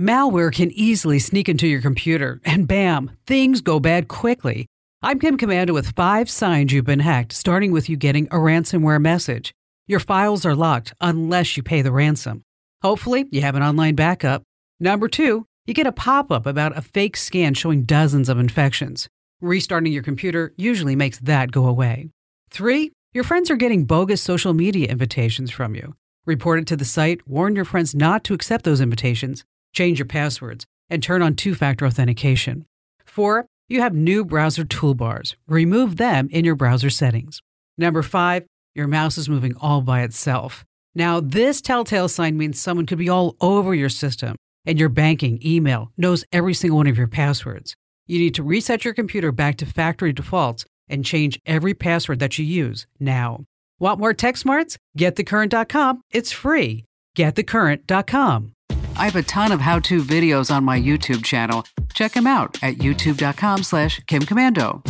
Malware can easily sneak into your computer, and bam, things go bad quickly. I'm Kim Komando with five signs you've been hacked, starting with you getting a ransomware message. Your files are locked unless you pay the ransom. Hopefully, you have an online backup. Number two, you get a pop up about a fake scan showing dozens of infections. Restarting your computer usually makes that go away. Three, your friends are getting bogus social media invitations from you. Report it to the site, warn your friends not to accept those invitations, change your passwords, and turn on two factor authentication. Four, you have new browser toolbars. Remove them in your browser settings. Number five, your mouse is moving all by itself. Now, this telltale sign means someone could be all over your system, and your banking, email, knows every single one of your passwords. You need to reset your computer back to factory defaults and change every password that you use now. Want more tech smarts? GetTheCurrent.com. It's free. GetTheCurrent.com. I have a ton of how-to videos on my YouTube channel. Check them out at youtube.com slash kimkomando.